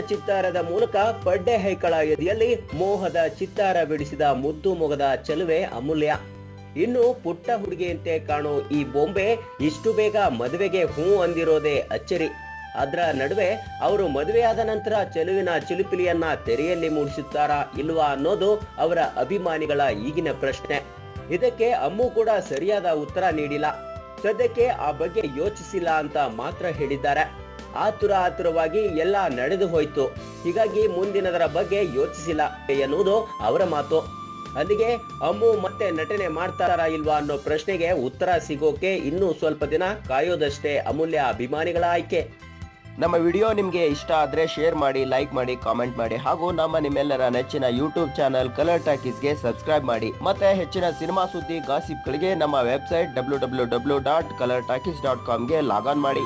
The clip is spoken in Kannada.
ಚಿತ್ತಾರದ ಮೂಲಕ ಪಡ್ಡೆ ಹೈಕಳ ಎದೆಯಲ್ಲಿ ಮೋಹದ ಚಿತ್ತಾರ ಬಿಡಿಸಿದ ಮುದ್ದು ಮೊಗದ ಚೆಲುವೆ ಅಮೂಲ್ಯ. ಇನ್ನು ಪುಟ್ಟ ಹುಡುಗಿಯಂತೆ ಕಾಣೋ ಈ ಬೊಂಬೆ ಇಷ್ಟು ಬೇಗ ಮದುವೆಗೆ ಹೂ ಅಂದಿರೋದೇ ಅಚ್ಚರಿ. ಅದರ ನಡುವೆ ಅವರು ಮದುವೆಯಾದ ನಂತರ ಚೆಲುವಿನ ಚಿಲುಪಿಲಿಯನ್ನ ತೆರೆಯಲ್ಲಿ ಮೂಡಿಸುತ್ತಾರಾ ಇಲ್ವಾ ಅನ್ನೋದು ಅವರ ಅಭಿಮಾನಿಗಳ ಈಗಿನ ಪ್ರಶ್ನೆ. ಇದಕ್ಕೆ ಅಮ್ಮು ಕೂಡ ಸರಿಯಾದ ಉತ್ತರ ನೀಡಿಲ್ಲ. ಸದ್ಯಕ್ಕೆ ಆ ಬಗ್ಗೆ ಯೋಚಿಸಿಲ್ಲ ಅಂತ ಮಾತ್ರ ಹೇಳಿದ್ದಾರೆ. ಆತುರ ಆತುರವಾಗಿ ಎಲ್ಲ ನಡೆದು ಹೋಯ್ತು. ಹೀಗಾಗಿ ಮುಂದಿನದರ ಬಗ್ಗೆ ಯೋಚಿಸಿಲ್ಲ ಎನ್ನುವುದು ಅವರ ಮಾತು. ಅಲ್ಲಿಗೆ ಅಮ್ಮು ಮತ್ತೆ ನಟನೆ ಮಾಡ್ತಾರಾ ಇಲ್ವಾ ಅನ್ನೋ ಪ್ರಶ್ನೆಗೆ ಉತ್ತರ ಸಿಗೋಕೆ ಇನ್ನೂ ಸ್ವಲ್ಪ ದಿನ ಕಾಯೋದಷ್ಟೇ ಅಮೂಲ್ಯ ಅಭಿಮಾನಿಗಳ ಆಯ್ಕೆ. ನಮ್ಮ ವಿಡಿಯೋ ನಿಮಗೆ ಇಷ್ಟ ಆದರೆ ಶೇರ್ ಮಾಡಿ, ಲೈಕ್ ಮಾಡಿ, ಕಾಮೆಂಟ್ ಮಾಡಿ ಹಾಗೂ ನಮ್ಮ ನಿಮ್ಮೆಲ್ಲರ ನೆಚ್ಚಿನ ಯೂಟ್ಯೂಬ್ ಚಾನಲ್ ಕಲರ್ ಟಾಕೀಸ್ಗೆ ಸಬ್ಸ್ಕ್ರೈಬ್ ಮಾಡಿ. ಮತ್ತೆ ಹೆಚ್ಚಿನ ಸಿನಿಮಾ ಸುದ್ದಿ, ಗಾಸಿಪ್ಗಳಿಗೆ ನಮ್ಮ website W W W dot colour talkies dot ಕಾಮ್ಗೆ log on ಮಾಡಿ.